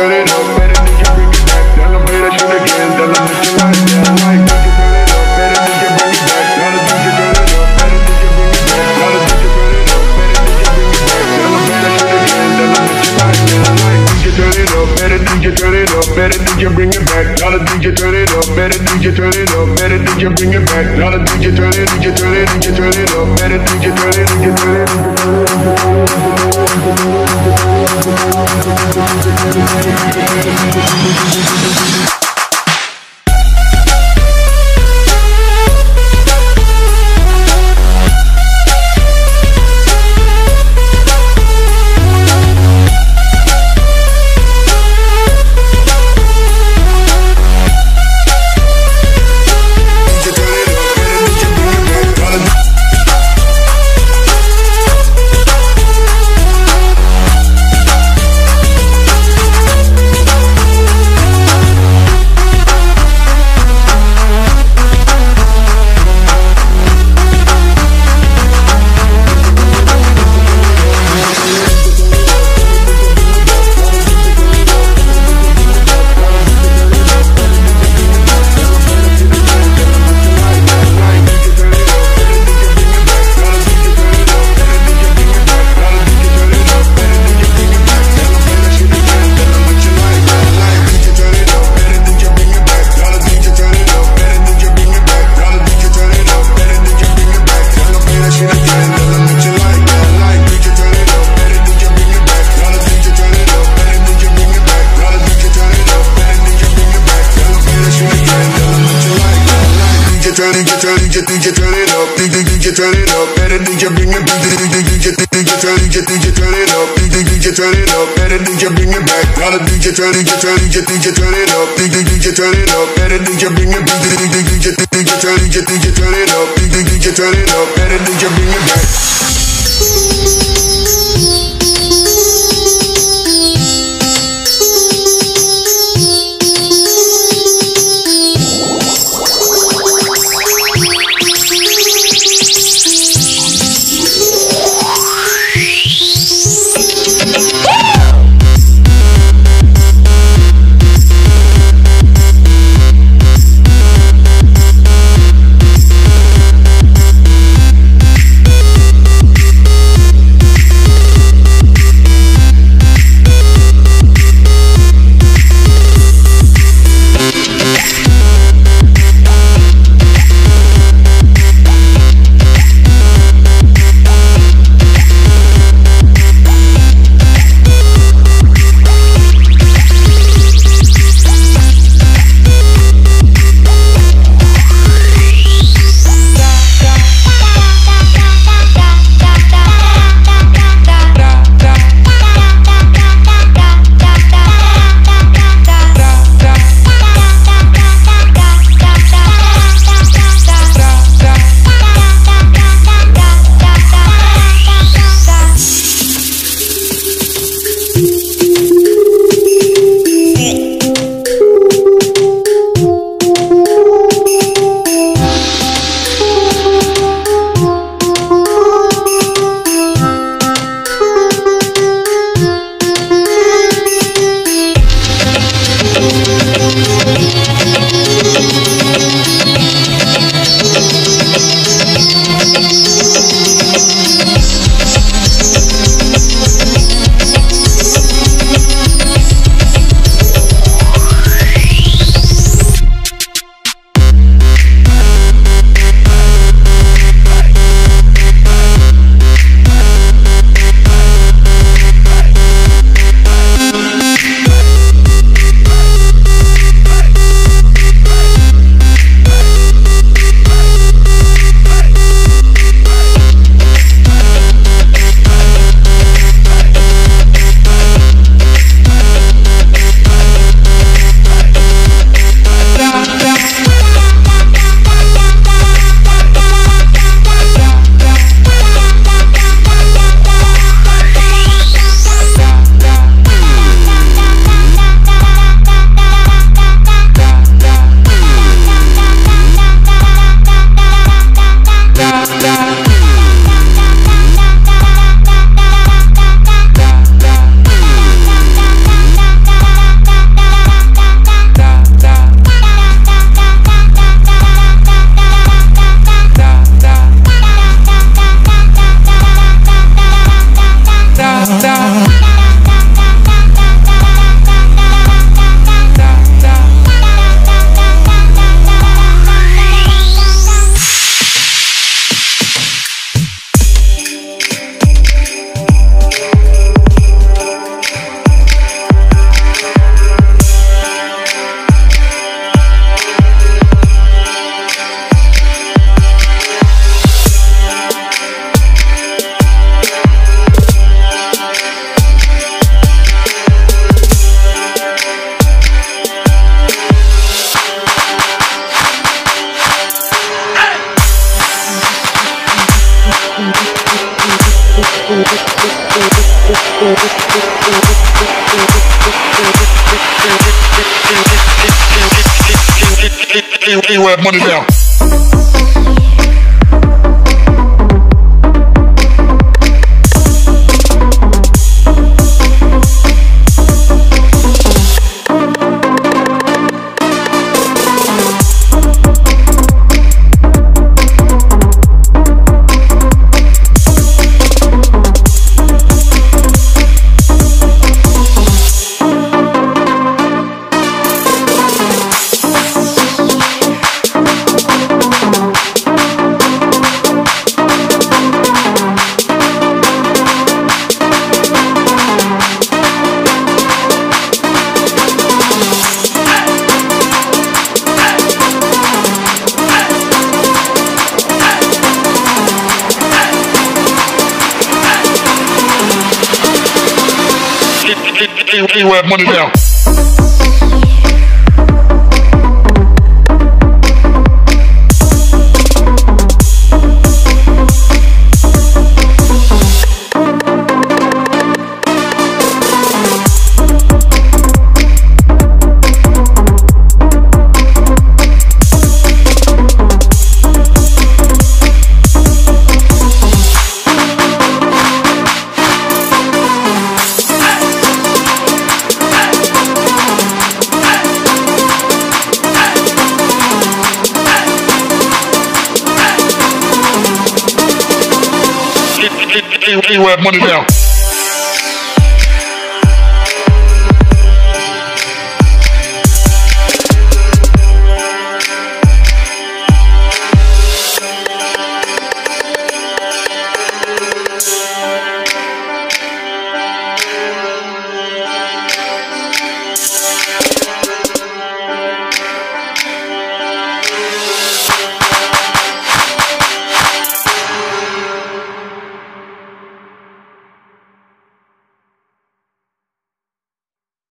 Turn it up, better than you bring it back. Tell them play that again. Tell them it's your life. DJ, DJ, turn it up, DJ, DJ, turn it up, better DJ, bring it back, DJ, DJ, DJ, turn, it up, DJ, DJ, turn it up, better DJ, bring it back, now DJ, turn, DJ, turn, DJ, DJ, turn it up, DJ, DJ, turn it up, better DJ, bring it back, DJ, DJ, DJ, turn, DJ, DJ, turn it up, DJ, DJ, turn it up, better DJ, bring it back. A-Rap money down. A-Rap money down. A-Rap money down.